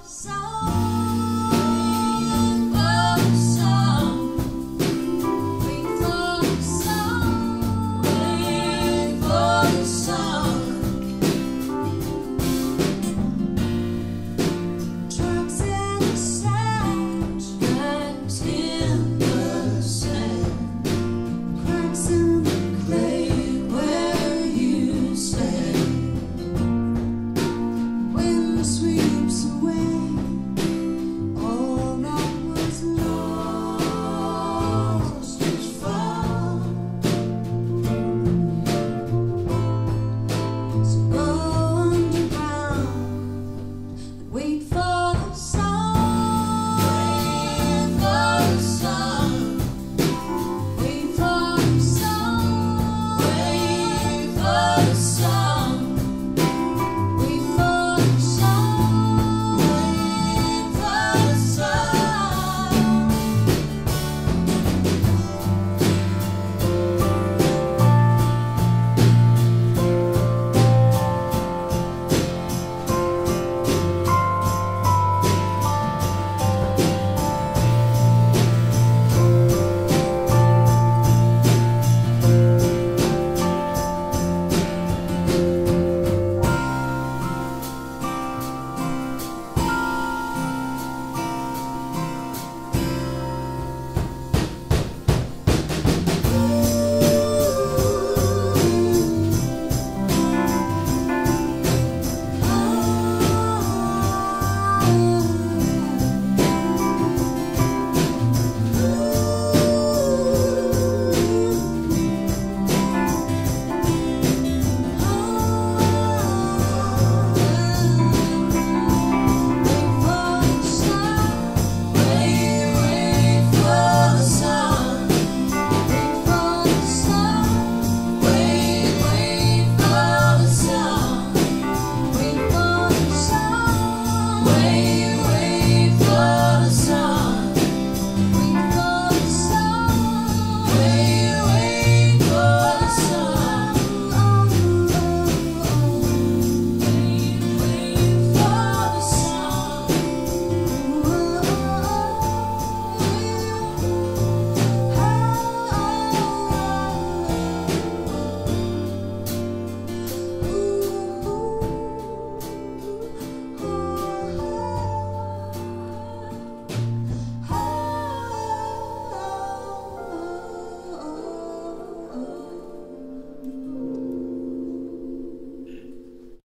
So.